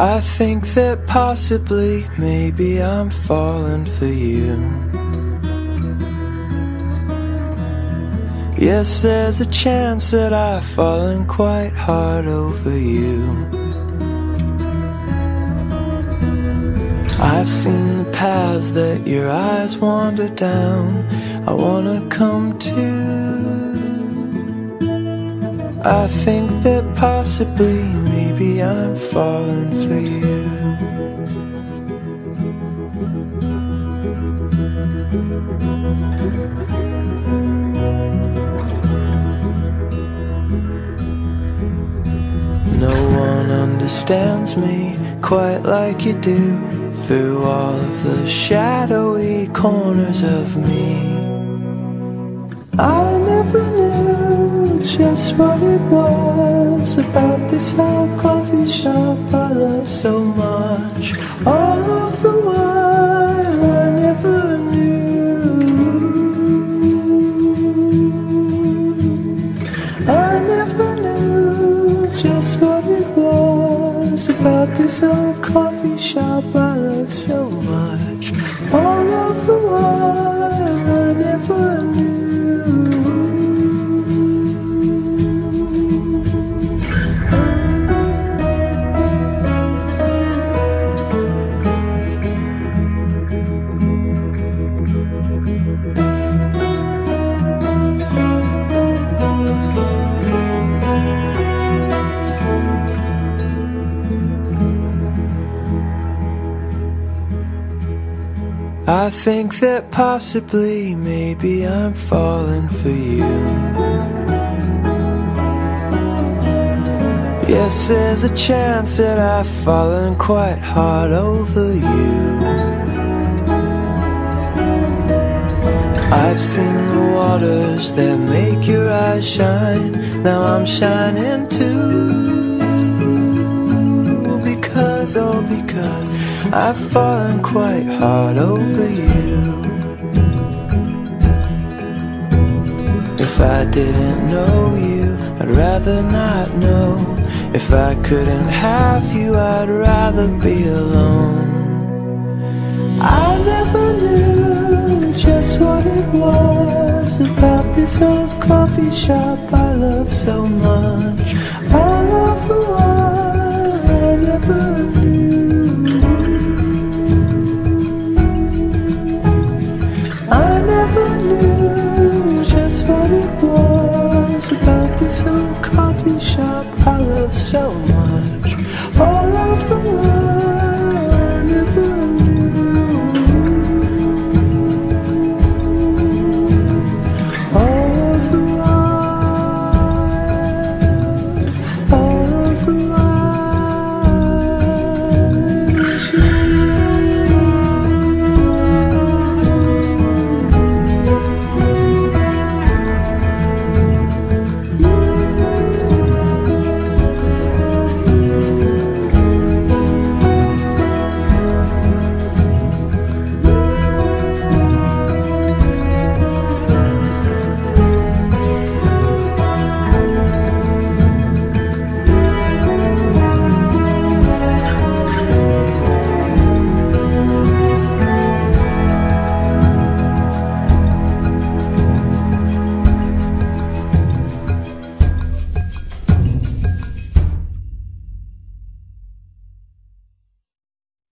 I think that possibly, maybe I'm falling for you. Yes, there's a chance that I've fallen quite hard over you. I've seen the paths that your eyes wander down. I wanna come to. I think that possibly, maybe I'm falling for you. No one understands me quite like you do through all of the shadowy corners of me. I never just what it was about this old coffee shop I love so much. All of the while I never knew. I never knew just what it was about this old coffee shop I love so much. All of the while I think that possibly, maybe I'm falling for you. Yes, there's a chance that I've fallen quite hard over you. I've seen the waters that make your eyes shine. Now I'm shining too. Because, oh, because I've fallen quite hard over you. If I didn't know you, I'd rather not know. If I couldn't have you, I'd rather be alone. I never knew just what it was about this old coffee shop I love so much. I cares about this old coffee shop I love so much? All over the world.